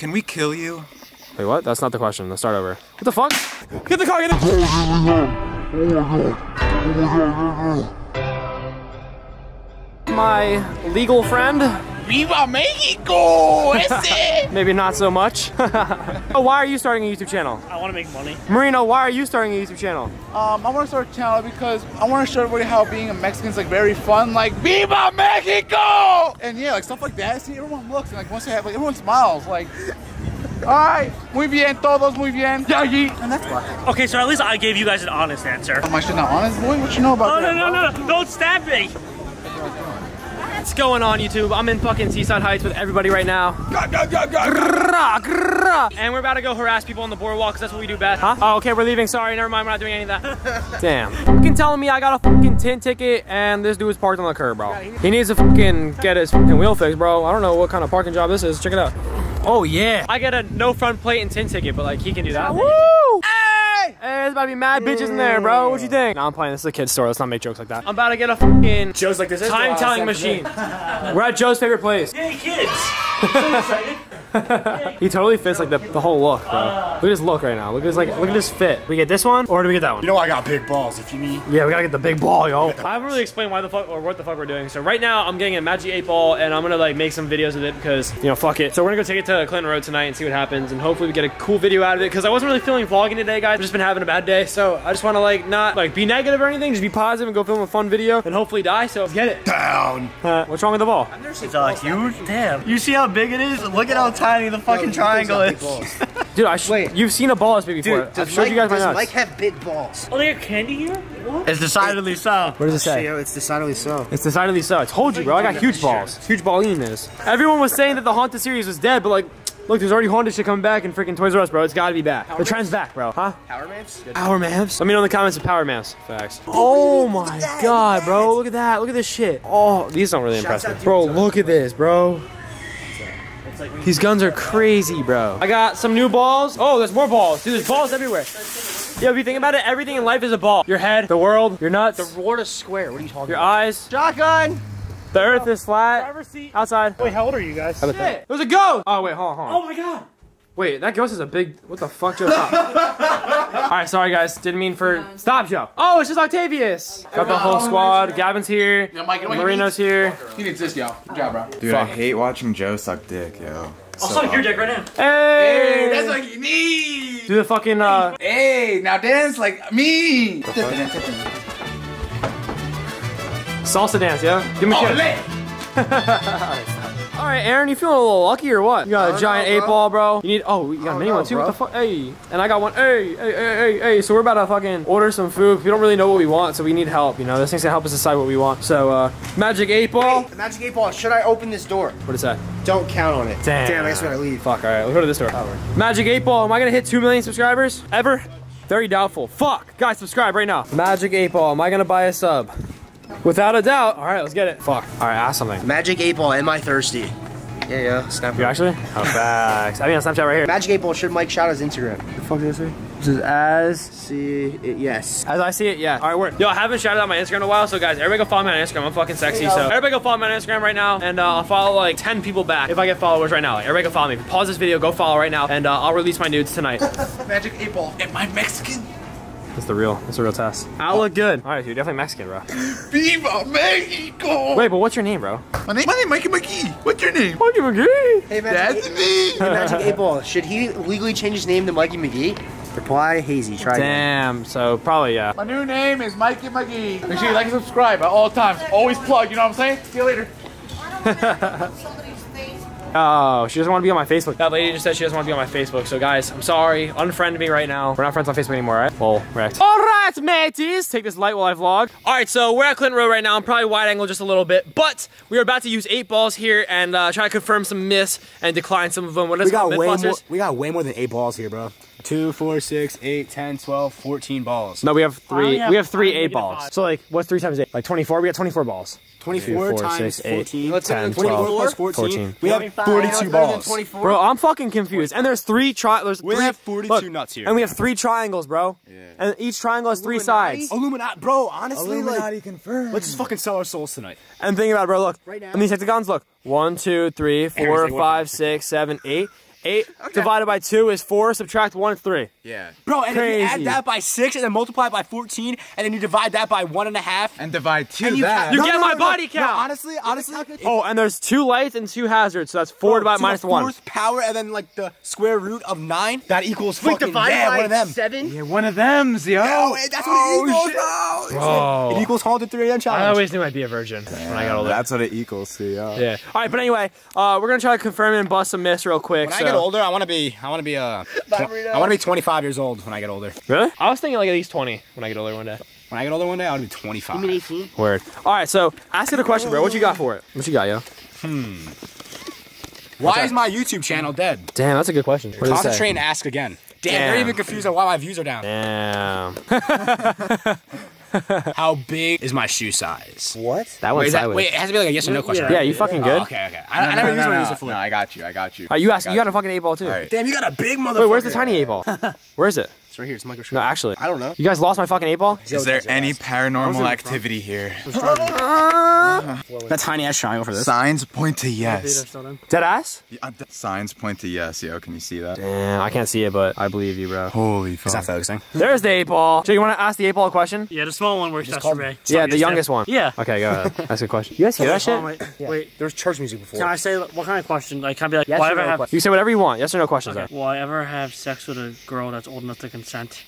Can we kill you? Wait, what? That's not the question. Let's start over. What the fuck? Get the car, get the My legal friend, Viva Mexico! Ese! maybe not so much. oh, why are you starting a YouTube channel? I want to make money. Marino, why are you starting a YouTube channel? Um, I want to start a channel because I want to show everybody how being a Mexican is like very fun, like Viva Mexico! And yeah, like stuff like that. See, everyone looks and like once they have, like everyone smiles, like, all right, muy bien, todos muy bien, yeah, yeah. And that's why. Okay, so at least I gave you guys an honest answer. Am I shit not honest, boy? What you know about Oh, that? no, no, no, no. Don't stab me. What's going on YouTube? I'm in fucking Seaside Heights with everybody right now. And we're about to go harass people on the boardwalk because that's what we do best. Huh? Oh, okay, we're leaving. Sorry, never mind. We're not doing any of that. Damn. Fucking telling me I got a fucking tint ticket and this dude is parked on the curb, bro. He needs to fucking get his fucking wheel fixed, bro. I don't know what kind of parking job this is. Check it out. Oh, yeah. I get a no front plate and tint ticket, but like he can do that. Woo! Hey! Hey, there's about to be mad bitches in there, bro. What you think? No, I'm playing. This is a kid's store. Let's not make jokes like that. I'm about to get a fucking Joe's like this. time telling machine. We're at Joe's favorite place. Yay, kids. so excited. He totally fits like the, the whole look, bro. Look at his look right now. Look at his like look at his fit. We get this one or do we get that one? You know I got big balls. If you need, Yeah, we gotta get the big ball, yo. I haven't really explained why the fuck or what the fuck we're doing. So right now I'm getting a Magic 8 ball and I'm gonna like make some videos with it because you know fuck it. So we're gonna go take it to Clinton Road tonight and see what happens and hopefully we get a cool video out of it because I wasn't really feeling vlogging today, guys. I've just been having a bad day, so I just want to like not like be negative or anything, just be positive and go film a fun video and hopefully die. So get it. down. Uh, what's wrong with the ball? It's uh, huge. Damn. You see how big it is? Look at how tiny the fucking triangle is. Dude, I sh- Wait. you've seen a ball this big before. Dude, I've showed Mike, you guys my does nuts. Mike have big balls? Oh, they got candy here? What? It's decidedly so. what does it say? Yo, it's decidedly so. It's decidedly so. I told you, bro. I got huge balls. Huge ball in this. Everyone was saying that the Haunted series was dead, but like, look, there's already Haunted shit coming back in freaking Toys R Us, bro. It's gotta be back. the trend's back, bro. Huh? Power Maps? Power Maps? Let me know in the comments of Power Maps. Facts. Oh my god, bro. Look at that. Look at this shit. Oh, these don't really impress me. Bro, look at this, bro. These guns are crazy, bro. I got some new balls. Oh, there's more balls. Dude, there's balls everywhere. Yo, if you think about it, everything in life is a ball. Your head, the world, your nuts, The world is square. What are you talking your eyes. Shotgun! The earth is flat. Driver's seat. Outside. Wait, how old are you guys? Shit, There's a ghost! Oh, wait, hold on, hold on. Oh my god. Wait, that ghost is a big. What the fuck, Joe? Alright, sorry guys. Didn't mean for. Stop, Joe. Oh, it's just Octavius. Got the whole squad. Gavin's here. Yeah, Mike, Mike, Marino's here. He needs this, y'all. Good job, bro. Dude, I hate watching Joe suck dick, yo. I'll suck your dick right now. Hey! That's what you need. Do the fucking, uh. Hey, now dance like me. Salsa dance, yo. Give me a kiss. Ole. Alright, Aaron, you feeling a little lucky or what? You got a giant know, eight ball, bro. You need. Oh, you got a mini know, one too? What the fuck? Hey. And I got one. Hey, hey, hey, hey, hey. So we're about to fucking order some food. We don't really know what we want, so we need help. You know, this thing's gonna help us decide what we want. So, uh, magic eight ball. The Magic 8 Ball, should I open this door? What is that? Don't count on it. Damn. Damn, I guess we gotta leave. Fuck, alright, let's go to this door. Magic 8 Ball, am I gonna hit 2 million subscribers? Ever? Very doubtful. Fuck! Guys, subscribe right now. Magic 8 Ball, am I gonna buy a sub? Without a doubt. Alright, let's get it. Fuck. Alright, ask something. Magic 8 Ball, am I thirsty? Yeah, yeah, snap. You actually? Oh, facts. I mean, on Snapchat right here. Magic 8 Ball, should Mike shout out his Instagram? the fuck does it say? This is as... See, it, yes. As I see it, yeah. All right, word. Yo, I haven't shouted out my Instagram in a while, so guys, everybody go follow me on Instagram. I'm fucking sexy, so everybody go follow me on Instagram right now, and uh, I'll follow like 10 people back if I get followers right now. Like, everybody go follow me. Pause this video, go follow right now, and uh, I'll release my nudes tonight. Magic eight ball. Am I Mexican? That's the real, that's the real test. I look good. All right, dude, definitely Mexican, bro. Viva Mexico. Wait, but what's your name, bro? My name, my name, Mikey McGee. What's your name? Mikey McGee. Hey, Magic, That's me. hey, Magic 8 Ball, should he legally change his name to Mikey McGee? Reply hazy. Try again. Damn, so probably, yeah. My new name is Mikey McGee. Make sure you like and subscribe at all times. Always plug, you know what I'm saying? See you later. Oh, she doesn't want to be on my Facebook. That lady just said she doesn't want to be on my Facebook. So guys, I'm sorry. Unfriend me right now. We're not friends on Facebook anymore, right? Well, wrecked. All right, mateys. Take this light while I vlog. All right, so we're at Clinton Road right now. I'm probably wide angle just a little bit, but we are about to use eight balls here and uh, try to confirm some myths and decline some of them. What is We got way more. We got way more than eight balls here, bro. Two, four, six, eight, 10, 12, 14 balls. No, we have three. only have we have three eight balls. So like, what's three times eight? Like 24. We got 24 balls. 24 four, times six, eight, 14. Let's 10, 24 12, plus 14. 14. We have 42 balls. 24. Bro, I'm fucking confused. And there's three tri- there's We three, have 42 look, nuts here. And we have three triangles, bro. Yeah. And each triangle has three sides. Illuminati, bro. Honestly, like, confirmed. let's just fucking sell our souls tonight. And think about it, bro. Look. Right now. And these hexagons, look. One, two, three, four, Aaron's like, five, six, seven, eight. Eight divided by two is four. Subtract one is three. Yeah. Bro, and then you add that by six and then multiply it by 14 and then you divide that by one and a half. And divide two And you- that. You No, get no, my no, body no, count. honestly, honestly. Oh, and there's two lights and two hazards, so that's four divided to one. fourth power and then like the square root of nine. That equals Wait, fucking divided yeah, by one of them. seven? Yeah, one of them's, yo. Oh, hey, that's what it equals. Oh. It equals haunted 3 a.m. challenge. I always knew I'd be a virgin when I got older. That's what it equals to, yo. Yeah. All right, but anyway, uh, we're gonna try to confirm and bust some myths real quick. When I so- get older, I want to be, I want to be, uh, tw- I want to be 25 years old when I get older. Really? I was thinking like at least 20 when I get older one day. When I get older one day, I want to be 25. You mean 18? Word. All right, so ask it a question, bro. What you got for it? What you got, yo? Hmm. Why is my YouTube channel dead? Damn, that's a good question. What does it? Concentrate and ask again. Damn, Damn. they're even confused on why my views are down. Damn. How big is my shoe size? What? That Wait, one's is that, sideways. wait, it has to be like a yes or no question. yeah, right? you fucking good. Oh, okay, okay. I, I never no, use no, one of no, these before. No, I got you. I got you. All right, you ask. You got a fucking eight ball too. All right. Damn, you got a big motherfucker. Wait, where's the tiny eight ball? Where is it? It's right here. It's microscope. No, actually. I don't know. You guys lost my fucking eight ball? Is there any paranormal activity here? that tiny ass triangle for this. Signs point to yes. Dead ass? Yeah, uh, Signs point to yes, yo. Can you see that? Damn, I can't see it, but I believe you, bro. Holy fuck. Is that fuck. focusing? There's the eight ball. Jay, you want to ask the eight ball a question? Yeah, the small one works best called- for me. Yeah, the youngest one. Yeah. Okay, go ahead. Ask a question. You guys hear that shit? Wait, wait, There was church music before. can I say what kind of question? Like, can I be like, Yes will I or ever no have. You can say whatever you want. Yes or no questions. okay, will I ever have sex with a girl that's old enough to consent?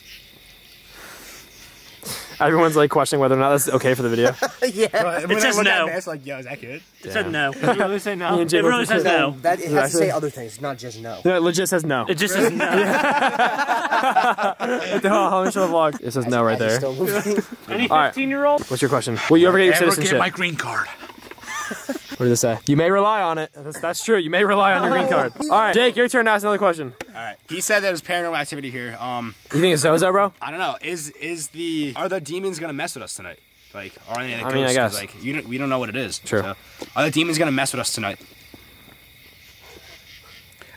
Everyone's like questioning whether or not that's okay for the video. yeah. It says no. It's like, yo, is that good? It said no. It really say no? Me Jay It really says no. That it has to say other things, not just no. No, it legit says no. It just says no. How much of the vlog? It says no right there. Still moving. Any All right. 15 year old? What's your question? Will you ever get your Ever citizenship? get my green card? What does it say? You may rely on it. That's, that's true. You may rely on your green card. All right, Jake, your turn to ask another question. All right. He said there's paranormal activity here. Um, You think it's Zozo, bro? I don't know. Is is the are the demons gonna mess with us tonight? Like, are they? The I mean, I ghosts? 'Cause, guess. Like, you don't, we don't know what it is. True. So, are the demons gonna mess with us tonight?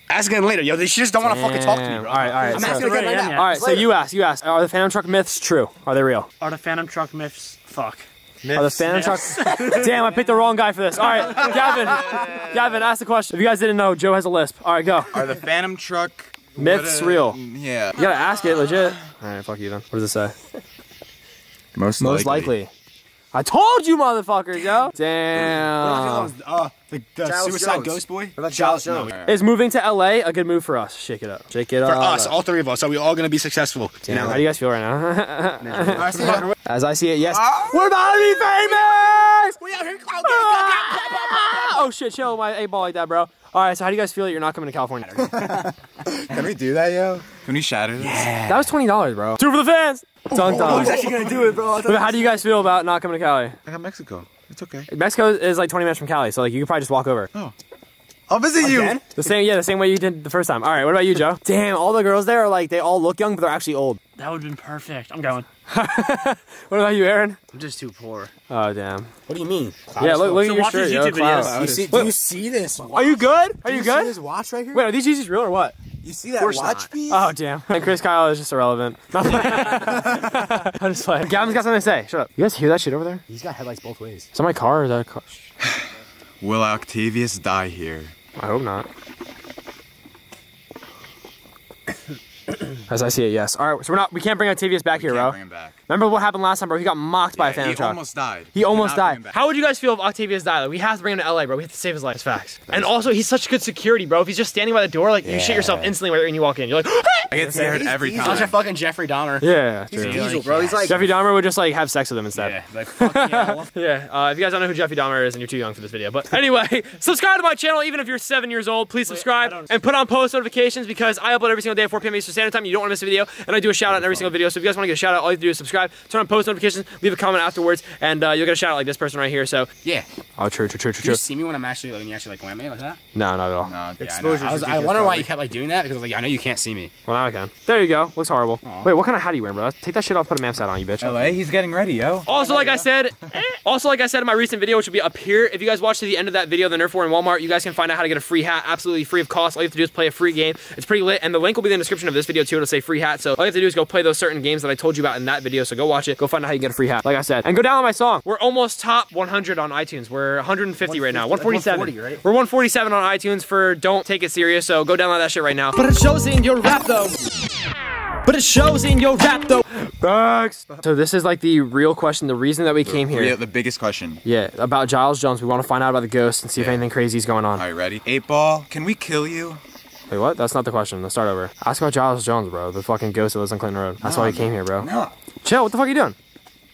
Ask again later, yo. They just don't want to fucking talk to me, bro. All right, all right. I'm so- asking again right Yeah, now. yeah. all right, so you ask, you ask. Are the Phantom Truck myths true? Are they real? Are the Phantom Truck myths? Fuck. Are the Phantom Truck? Damn, I picked the wrong guy for this. All right, Gavin, Gavin, ask the question. If you guys didn't know, Joe has a lisp. All right, go. Are the Phantom Truck Myths what, uh, real? Yeah. You gotta ask it, legit. All right, fuck you then. What does it say? Most, Most likely. I told you, motherfuckers, yo. Damn. Uh, the, the suicide Jones. ghost boy. What about Giles No, Jones? Is moving to LA a good move for us? Shake it up. Shake it For up. For us, all three of us, are we all gonna be successful? Damn, how do you guys feel right now? I see that. As I see it, yes. We're about to be famous! We out here. Oh shit, chill my eight ball like that, bro. All right, so how do you guys feel that you're not coming to California? Can we do that, yo? Can we shatter this? Yeah. that was twenty dollars, bro. Two for the fans. Dunk dunk. actually gonna do it, bro. But how do you guys feel about not coming to Cali? I got Mexico. It's okay. Mexico is like 20 minutes from Cali, so like you could probably just walk over. Oh. I'll visit you. The same, yeah, the same way you did the first time. All right, what about you, Joe? Damn, all the girls there are like they all look young, but they're actually old. That would have been perfect. I'm going. What about you, Aaron? I'm just too poor. Oh damn. What do you mean? Yeah, look, look So at your watch shirt. these yo, videos. You see, do you see this? Are you good? Are you You see good? this watch right here? Wait, are these Yeezys real or what? you see that watch not. piece? Oh damn. And Chris Kyle is just irrelevant. I'm just playing. Gavin's got something to say. Shut up. You guys hear that shit over there? He's got headlights both ways. Is that my car or is that a car? Will Octavius die here? I hope not. As I see it, yes. All right, so we're not. We can't bring Octavius back here, Can't bro. bring him back. Remember what happened last time, bro? He got mocked by a Yeah, phantom he truck. almost died. He almost died. How would you guys feel if Octavius died? Like, we have to bring him to LA, bro. We have to save his life. It's facts. And also, he's such good security, bro. If he's just standing by the door, like, you shit yourself instantly when you walk in. You're like, I get scared every time. He's- Such a fucking Jeffrey Dahmer. yeah. He's true. a diesel, bro. He's like, Jeffrey Dahmer would just like have sex with him instead. Yeah, like fuck yeah. Yeah, uh, if you guys don't know who Jeffrey Dahmer is, and you're too young for this video. But anyway, subscribe to my channel, even if you're seven years old. Please subscribe and put on post notifications because I upload every single day at 4 p.m. Eastern Standard Time. You don't want to miss a video, and I do a shout out in every single video. So if you guys want to get a shout out, all you have to do is subscribe, turn on post notifications, leave a comment afterwards, and uh, you'll get a shout out like this person right here. So, yeah. oh, true, true, true, Do true, you see me when I'm actually like when you actually like wham me like that? No, not at all. No, Yeah, I, know. I was. I ridiculous, wonder why you kept like doing that because like I know you can't see me. Well, now I can. There you go. Looks horrible. Wait, what kind of hat are you wearing, bro? Take that shit off. Put a Manfs hat on, you bitch. LA, he's getting ready, yo. Also, like I said, eh, also like I said in my recent video, which will be up here. If you guys watch to the end of that video, the Nerf War in Walmart, you guys can find out how to get a free hat, absolutely free of cost. All you have to do is play a free game. It's pretty lit, and the link will be in the description of this video too. It'll say free hat. So all you have to do is go play those certain games that I told you about in that video. So go watch it. Go find out how you get a free hat, like I said. And go download my song. We're almost top 100 on iTunes. We're 150 right now, 147. 140, right? We're 147 on iTunes for Don't Take It Serious, so go download that shit right now. But it shows in your rap though. But it shows in your rap though. Facts. So this is like the real question, the reason that we came here. Real- the biggest question. Yeah, about Giles Jones. We want to find out about the ghost and see if anything crazy is going on. All right, ready? Eight ball. Can we kill you? Wait, what? That's not the question. Let's start over. Ask about Giles Jones, bro. The fucking ghost that lives on Clinton Road. That's why he came here, bro. No. Chill. What the fuck are you doing?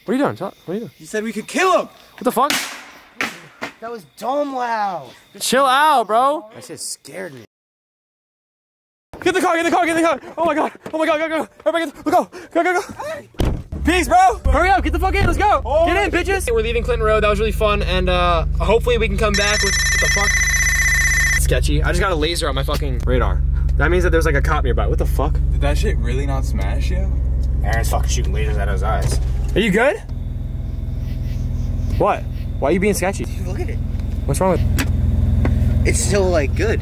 What are you doing? Chill. What are you doing? You said we could kill him. What the fuck? That was dumb loud. Chill out, bro. That shit scared me. Get the car. Get the car. Get the car. Oh my god. Oh my god. Go go. Everybody, get the, go. Go go go. Peace, bro. Hurry up. Get the fuck in. Let's go. Get in, bitches. We're leaving Clinton Road. That was really fun, and uh, hopefully we can come back with what the fuck. Sketchy. I just got a laser on my fucking radar. That means that there's like a cop nearby. What the fuck? Did that shit really not smash you? Aaron's fucking shooting lasers out of his eyes. Are you good? What? Why are you being sketchy? Look at it. What's wrong with? It's still like good.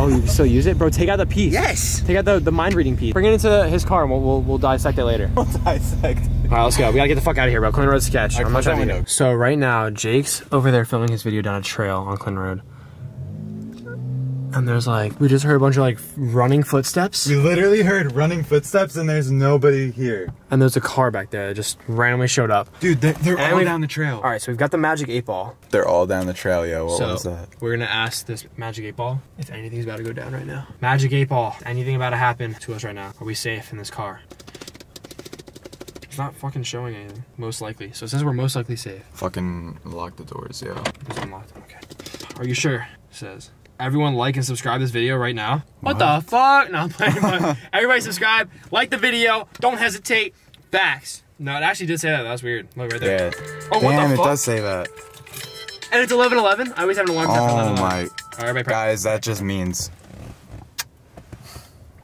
Oh, you still use it, bro? Take out the piece. Yes. Take out the, the mind reading piece. Bring it into his car and we'll, we'll, we'll dissect it later. All Dissect. right, let's go. We gotta get the fuck out of here, bro. Clinton Road's sketch. All right, I'm not close that trying to. So right now, Jake's over there filming his video down a trail on Clinton Road. And there's like, we just heard a bunch of like running footsteps. We literally heard running footsteps and there's nobody here. And there's a car back there that just randomly showed up. Dude, they're, they're And all we- down the trail. All right, so we've got the magic eight ball. They're all down the trail, yo. What so was that? we're gonna ask this magic eight ball if anything's about to go down right now. Magic eight ball, anything about to happen to us right now? Are we safe in this car? It's not fucking showing anything. Most likely. So it says we're most likely safe. Fucking lock the doors, yeah. It's unlocked. Okay. Are you sure? It says. Everyone like and subscribe this video right now. What, the fuck? No, I'm playing. Everybody subscribe, like the video, don't hesitate. Facts. No, it actually did say that. That's weird. Look right there. Yeah. Oh, what Damn, the it does say that. And it's 11:11. I always have an alarm set for Oh my. All right, Guys, that just means.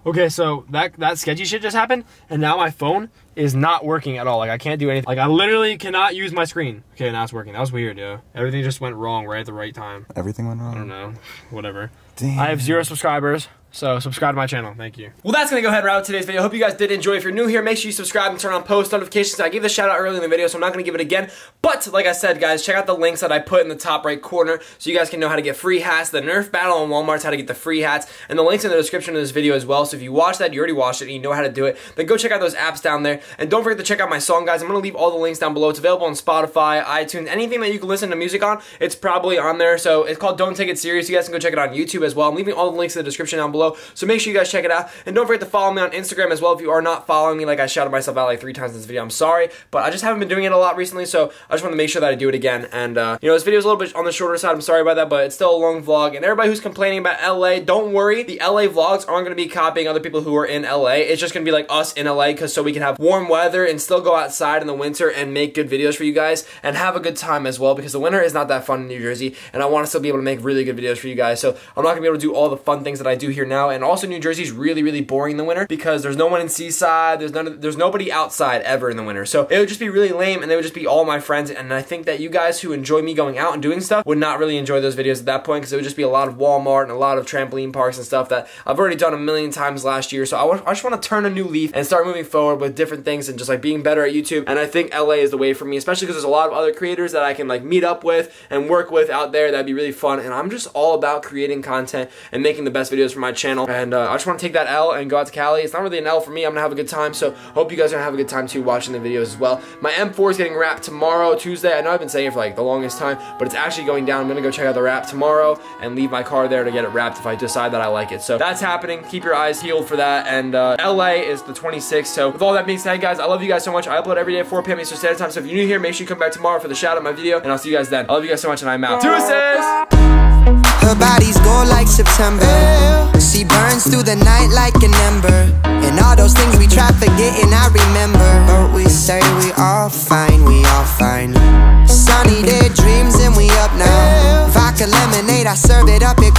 Okay, so that that sketchy shit just happened, and now my phone is not working at all. Like I can't do anything. Like I literally cannot use my screen. Okay, now it's working. That was weird, yo. Everything just went wrong right at the right time. Everything went wrong? I don't know. Whatever. Damn. I have zero subscribers. So subscribe to my channel. Thank you. Well, that's gonna go ahead and wrap today's video. Hope you guys did enjoy. If you're new here, make sure you subscribe and turn on post notifications. I gave the shout out early in the video, so I'm not gonna give it again. But like I said, guys, check out the links that I put in the top right corner so you guys can know how to get free hats. The Nerf battle on Walmart's how to get the free hats, and the links in the description of this video as well. So if you watch that, you already watched it, and you know how to do it, then go check out those apps down there. And don't forget to check out my song, guys. I'm gonna leave all the links down below. It's available on Spotify, iTunes, anything that you can listen to music on. It's probably on there. So it's called Don't Take It Serious. You guys can go check it out on YouTube as well. I'm leaving all the links in the description down below. So make sure you guys check it out. And don't forget to follow me on Instagram as well. If you are not following me, like I shouted myself out like three times in this video, I'm sorry. But I just haven't been doing it a lot recently. So I just want to make sure that I do it again. And, uh, you know, this video is a little bit on the shorter side. I'm sorry about that, but it's still a long vlog. And everybody who's complaining about LA, don't worry. The LA vlogs aren't going to be copying other people who are in LA. It's just going to be like us in LA because so we can have warm weather and still go outside in the winter and make good videos for you guys and have a good time as well because the winter is not that fun in New Jersey and I want to still be able to make really good videos for you guys. So I'm not going to be able to do all the fun things that I do here now. And also New Jersey's really, really boring in the winter because there's no one in Seaside. There's none. Of, there's nobody outside ever in the winter. So it would just be really lame and they would just be all my friends. And I think that you guys who enjoy me going out and doing stuff would not really enjoy those videos at that point because it would just be a lot of Walmart and a lot of trampoline parks and stuff that I've already done a million times last year. So I I just want to turn a new leaf and start moving forward with different things and just like being better at YouTube. And I think LA is the way for me, especially because there's a lot of other creators that I can like meet up with and work with out there. That'd be really fun. And I'm just all about creating content and making the best videos for my channel. And uh, I just want to take that L and go out to Cali. It's not really an L for me. I'm gonna have a good time. So hope you guys are gonna have a good time too watching the videos as well. My M4 is getting wrapped tomorrow, Tuesday. I know I've been saying it for like the longest time, but it's actually going down. I'm gonna go check out the wrap tomorrow and leave my car there to get it wrapped if I decide that I like it. So that's happening. Keep your eyes peeled for that. And uh, LA is the 26th. So with all that being said, guys, I love you guys so much. I upload every day at 4 p.m. Eastern Standard Time. So if you're new here, make sure you come back tomorrow for the shout out my video, and I'll see you guys then. I love you guys so much, and I'm out. Deuces! Her like September. She burns through the night like an ember. And all those things we try forgetting, I remember. But we say we all fine, we all fine. Sunny day dreams and we up now. Vodka lemonade, I serve it up, it